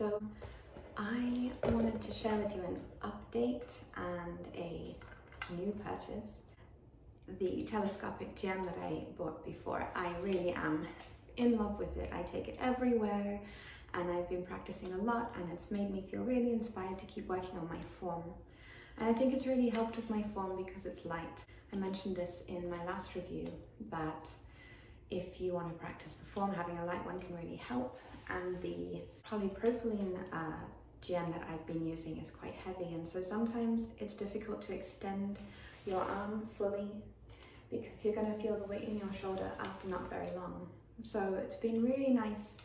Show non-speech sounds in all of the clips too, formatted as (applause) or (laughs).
So I wanted to share with you an update and a new purchase. The telescopic jian that I bought before, I really am in love with it. I take it everywhere and I've been practicing a lot and it's made me feel really inspired to keep working on my form. And I think it's really helped with my form because it's light. I mentioned this in my last review that if you want to practice the form, having a light one can really help. And the polypropylene uh, that I've been using is quite heavy, and so sometimes it's difficult to extend your arm fully because you're going to feel the weight in your shoulder after not very long. So it's been really nice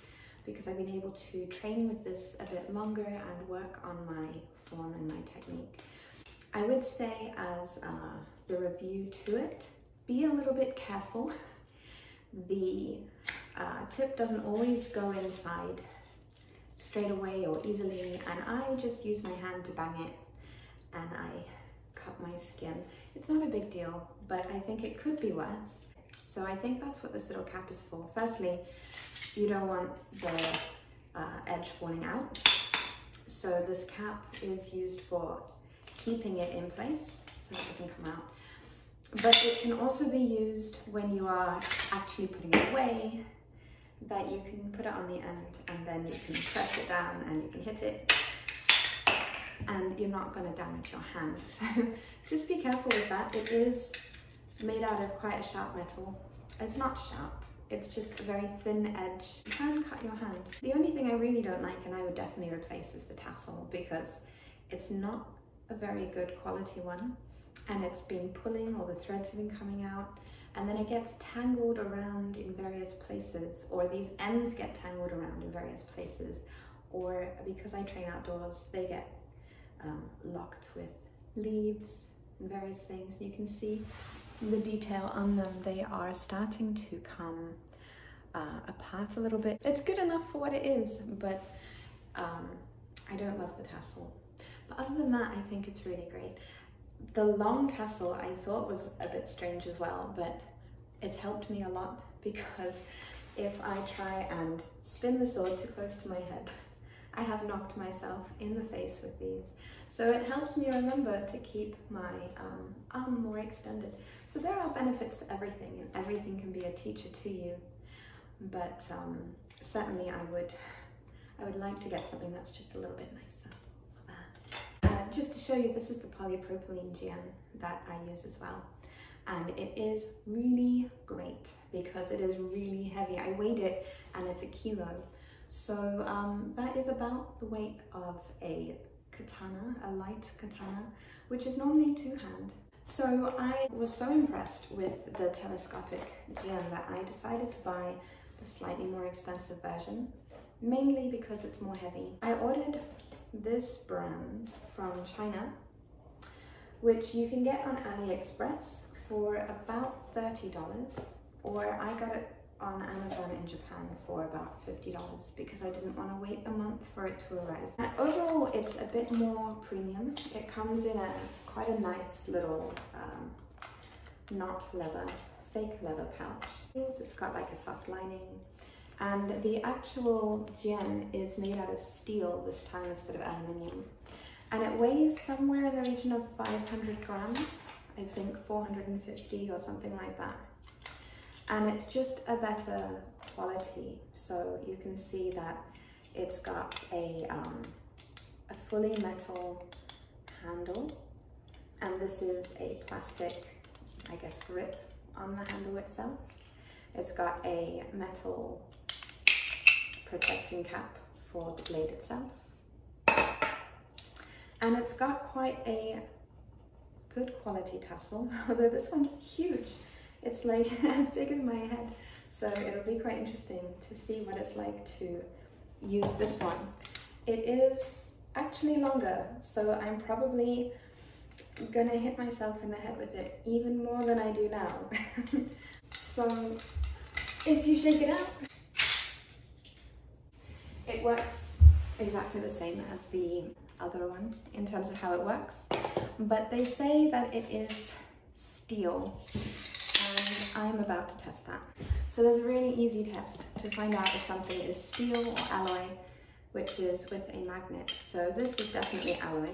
because I've been able to train with this a bit longer and work on my form and my technique. I would say as uh, the review to it, be a little bit careful. (laughs) the uh, tip doesn't always go inside straight away or easily and I just use my hand to bang it and I cut my skin. It's not a big deal, but I think it could be worse. So I think that's what this little cap is for. Firstly, you don't want the uh, edge falling out. So this cap is used for keeping it in place so it doesn't come out. But it can also be used when you are actually putting it away, that you can put it on the end and then you can press it down and you can hit it and you're not going to damage your hand. (laughs) So just be careful with that. It is made out of quite a sharp metal. It's not sharp, it's just a very thin edge. You can cut your hand. The only thing I really don't like and I would definitely replace is the tassel because it's not a very good quality one and it's been pulling or the threads have been coming out. And then it gets tangled around in various places or these ends get tangled around in various places or because I train outdoors they get um, locked with leaves and various things. You can see the detail on them. They are starting to come uh, apart a little bit. It's good enough for what it is but um, I don't love the tassel. But other than that I think it's really great the long tassel I thought was a bit strange as well, but it's helped me a lot because if I try and spin the sword too close to my head, I have knocked myself in the face with these. So it helps me remember to keep my um, arm more extended. So there are benefits to everything and everything can be a teacher to you. But um, certainly I would, I would like to get something that's just a little bit nicer just to show you, this is the polypropylene jian that I use as well. And it is really great because it is really heavy. I weighed it and it's a kilo. So um, that is about the weight of a katana, a light katana, which is normally two hand. So I was so impressed with the telescopic jian that I decided to buy the slightly more expensive version, mainly because it's more heavy. I ordered this brand from China, which you can get on AliExpress for about $30, or I got it on Amazon in Japan for about $50 because I didn't want to wait a month for it to arrive. And overall, it's a bit more premium. It comes in a quite a nice little um, not leather, fake leather pouch. It's got like a soft lining and the actual jian is made out of steel this time instead of aluminium. And it weighs somewhere in the region of 500 grams, I think 450 or something like that. And it's just a better quality. So you can see that it's got a, um, a fully metal handle. And this is a plastic, I guess, grip on the handle itself. It's got a metal protecting cap for the blade itself. And it's got quite a good quality tassel, (laughs) although this one's huge. It's like (laughs) as big as my head. So it'll be quite interesting to see what it's like to use this one. It is actually longer, so I'm probably gonna hit myself in the head with it even more than I do now. (laughs) so if you shake it out, it works exactly the same as the other one in terms of how it works, but they say that it is steel and I'm about to test that. So there's a really easy test to find out if something is steel or alloy which is with a magnet. So this is definitely alloy.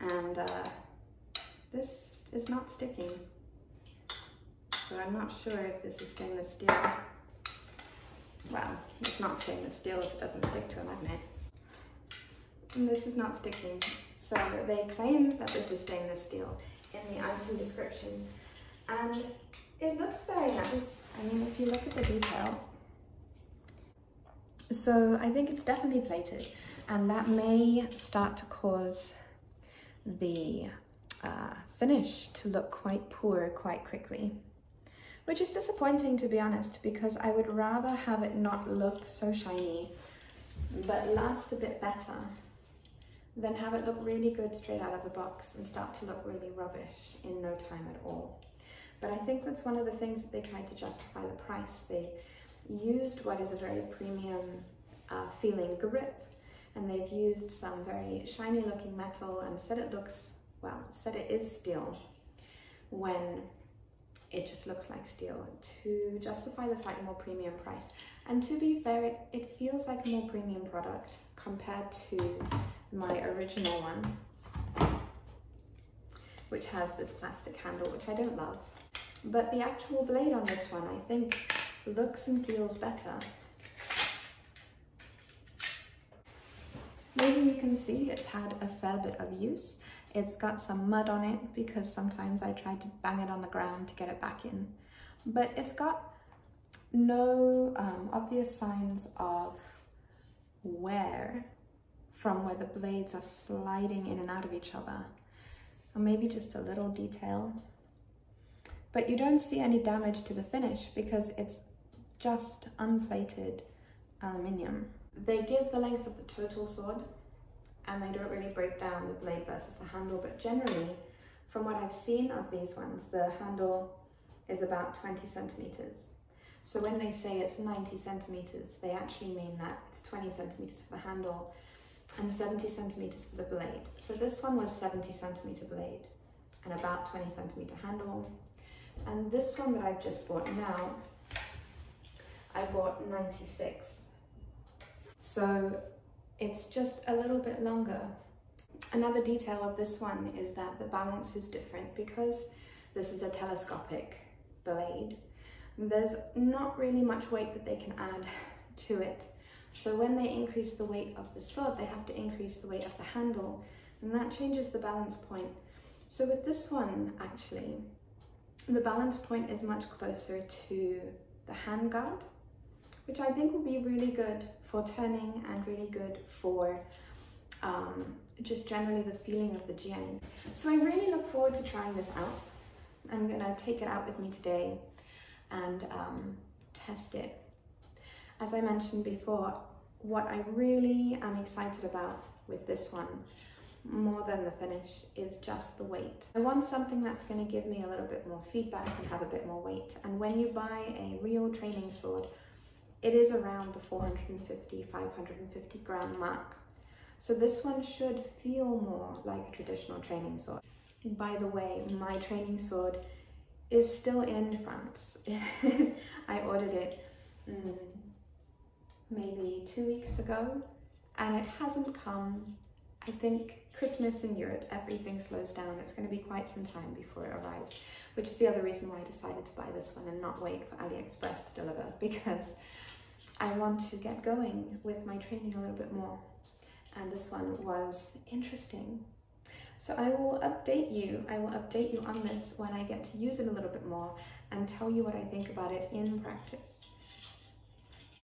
And uh, this is not sticking. So I'm not sure if this is stainless steel. It's not stainless steel if it doesn't stick to a magnet. And this is not sticking. So they claim that this is stainless steel in the item description. And it looks very nice. I mean, if you look at the detail. So I think it's definitely plated and that may start to cause the uh, finish to look quite poor quite quickly. Which is disappointing to be honest, because I would rather have it not look so shiny, but last a bit better than have it look really good straight out of the box and start to look really rubbish in no time at all. But I think that's one of the things that they tried to justify the price. They used what is a very premium uh, feeling grip and they've used some very shiny looking metal and said it looks, well, said it is steel when it just looks like steel to justify the slightly more premium price. And to be fair, it, it feels like a more premium product compared to my original one, which has this plastic handle, which I don't love. But the actual blade on this one, I think, looks and feels better. Maybe you can see it's had a fair bit of use. It's got some mud on it because sometimes I tried to bang it on the ground to get it back in. But it's got no um, obvious signs of wear from where the blades are sliding in and out of each other. Or maybe just a little detail. But you don't see any damage to the finish because it's just unplated aluminium. They give the length of the total sword and they don't really break down the blade versus the handle, but generally, from what I've seen of these ones, the handle is about 20 centimeters. So when they say it's 90 centimeters, they actually mean that it's 20 centimeters for the handle and 70 centimeters for the blade. So this one was 70 centimeter blade and about 20 centimeter handle. And this one that I've just bought now, I bought 96. So it's just a little bit longer. Another detail of this one is that the balance is different because this is a telescopic blade. There's not really much weight that they can add to it. So when they increase the weight of the sword, they have to increase the weight of the handle and that changes the balance point. So with this one, actually, the balance point is much closer to the handguard, which I think will be really good for turning and really good for um, just generally the feeling of the Jian. So I really look forward to trying this out. I'm gonna take it out with me today and um, test it. As I mentioned before, what I really am excited about with this one more than the finish is just the weight. I want something that's to give me a little bit more feedback and have a bit more weight. And when you buy a real training sword, it is around the 450, 550 gram mark. So this one should feel more like a traditional training sword. By the way, my training sword is still in France. (laughs) I ordered it mm, maybe two weeks ago and it hasn't come. I think Christmas in Europe, everything slows down. It's going to be quite some time before it arrives, which is the other reason why I decided to buy this one and not wait for AliExpress to deliver (laughs) because I want to get going with my training a little bit more. And this one was interesting. So I will update you. I will update you on this when I get to use it a little bit more and tell you what I think about it in practice.